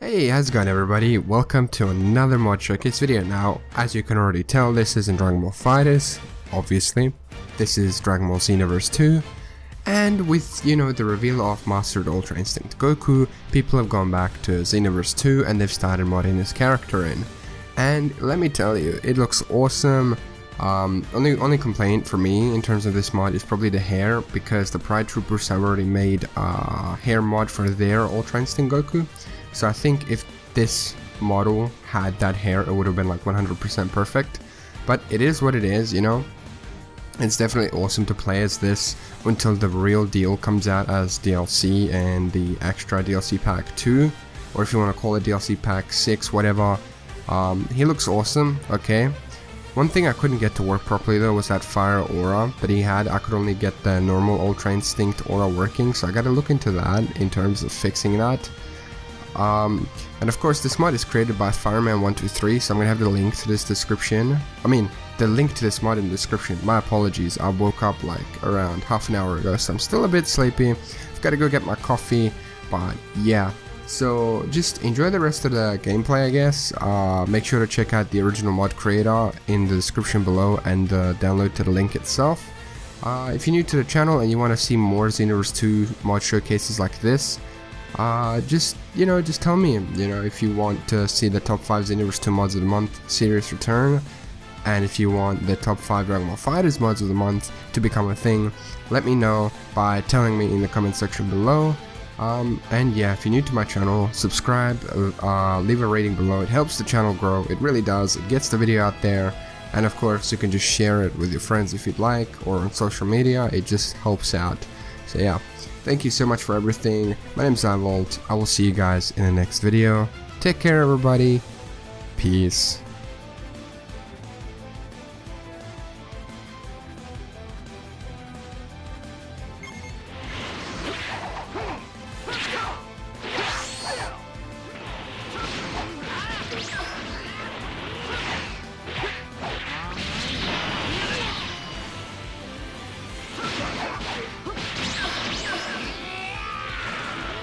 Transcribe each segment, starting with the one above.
Hey, how's it going everybody? Welcome to another mod showcase video. Now, as you can already tell, this isn't Dragon Ball FighterZ, obviously. This is Dragon Ball Xenoverse 2. And with, you know, the reveal of Mastered Ultra Instinct Goku, people have gone back to Xenoverse 2 and they've started modding this character in. And let me tell you, it looks awesome. Um, only only complaint for me in terms of this mod is probably the hair because the Pride Troopers have already made a hair mod for their Ultra Instinct Goku. So I think if this model had that hair, it would have been like 100% perfect. But it is what it is, you know. It's definitely awesome to play as this until the real deal comes out as DLC and the extra DLC pack 2, or if you want to call it DLC pack 6, whatever. Um, he looks awesome, okay. One thing I couldn't get to work properly though was that fire aura that he had. I could only get the normal Ultra Instinct aura working, so I gotta look into that in terms of fixing that. Um, and of course this mod is created by Fireman123 so I'm gonna have the link to this description. I mean the link to this mod in the description. My apologies, I woke up like around half an hour ago so I'm still a bit sleepy. I've gotta go get my coffee but yeah. So just enjoy the rest of the gameplay I guess. Uh, make sure to check out the original mod creator in the description below and uh, download to the link itself. Uh, if you're new to the channel and you want to see more Xenoverse 2 mod showcases like this, uh, just you know just tell me you know if you want to see the top 5 Xenoverse 2 mods of the month series return and if you want the top 5 Dragon Ball FighterZ mods of the month to become a thing let me know by telling me in the comment section below. Um, and yeah if you're new to my channel subscribe uh, leave a rating below. It helps the channel grow. It really does. It gets the video out there. And of course you can just share it with your friends if you'd like or on social media. It just helps out. So yeah Thank you so much for everything. My name is iVolt. I will see you guys in the next video. Take care, everybody. Peace.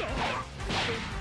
Oh, my God.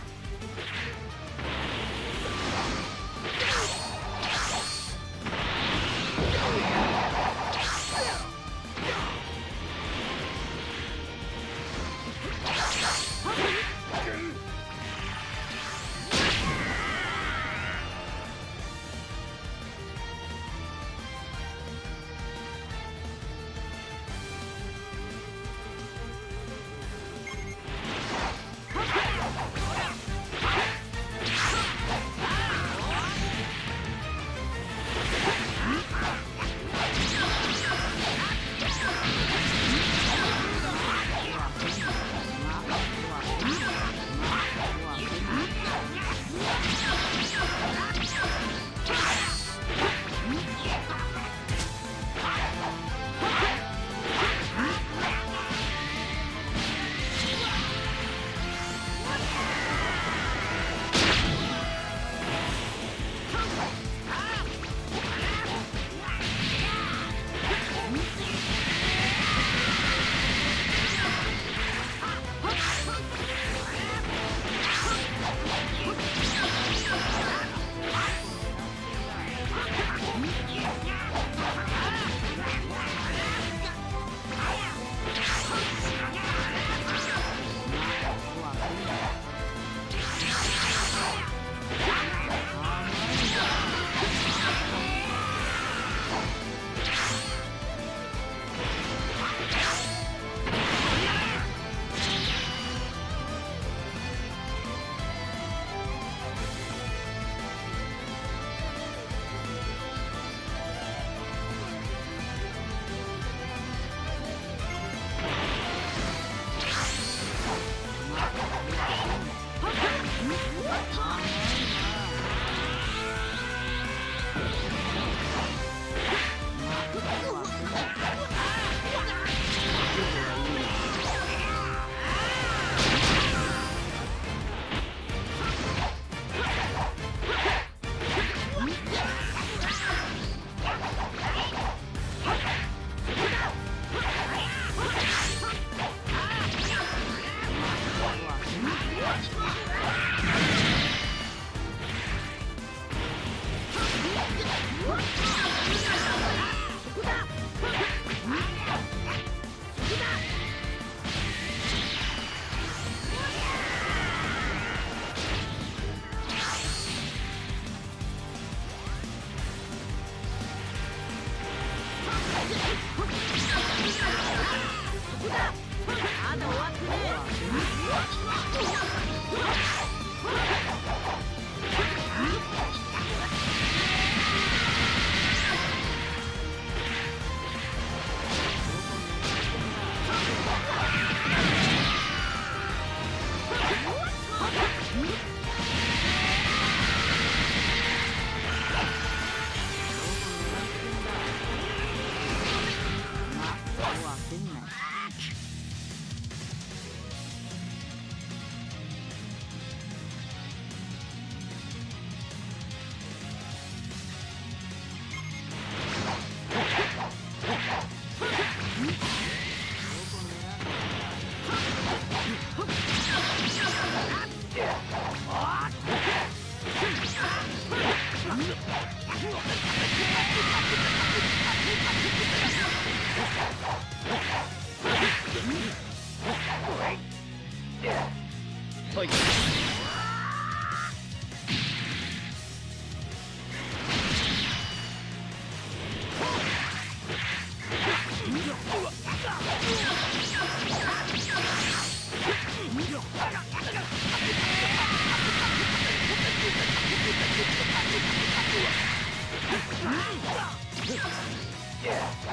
Yeah.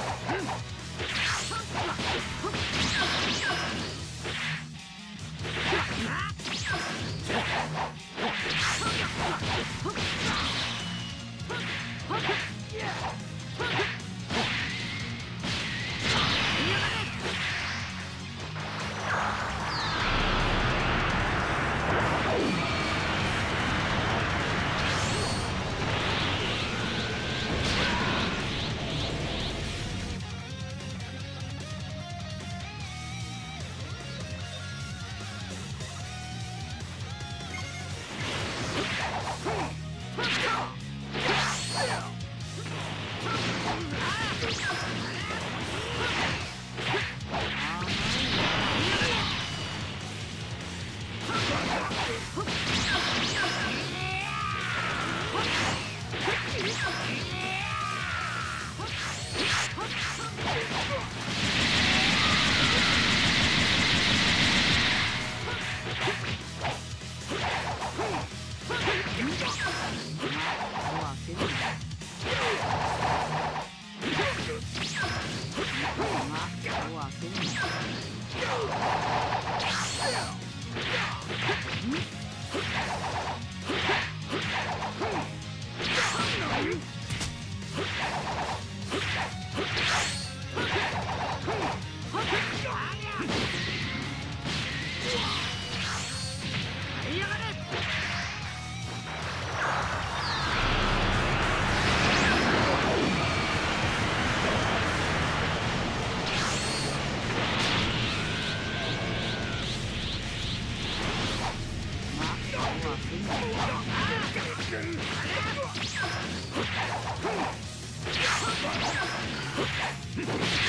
Let's. Yeah.